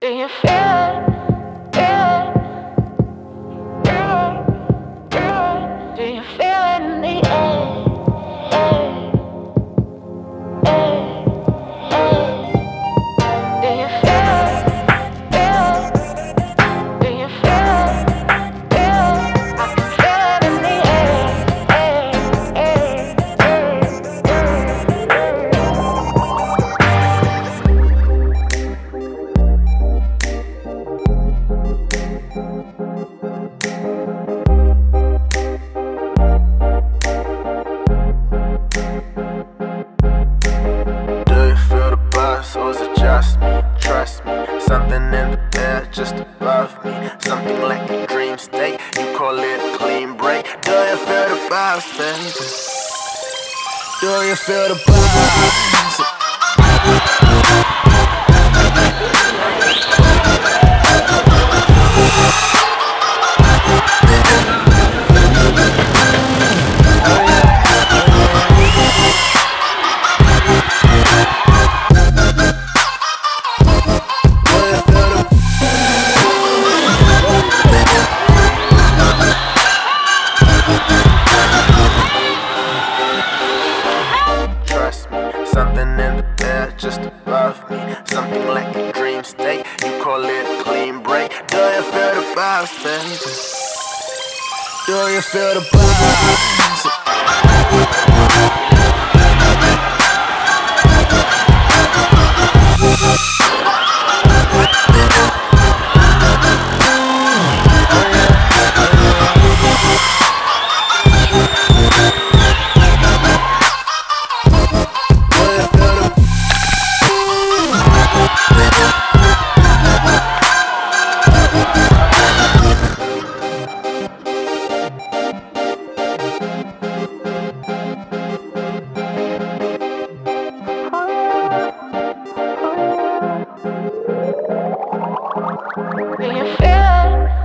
Do you feel it? The buzz or is it just me? Trust me, something in the air just above me. Something like a dream state, you call it a clean break. Do you feel the buzz, baby? Do you feel the buzz? Just above me. Something like a dream state, you call it a clean break. Do you feel the buzz, baby? Do you feel the buzz? You feel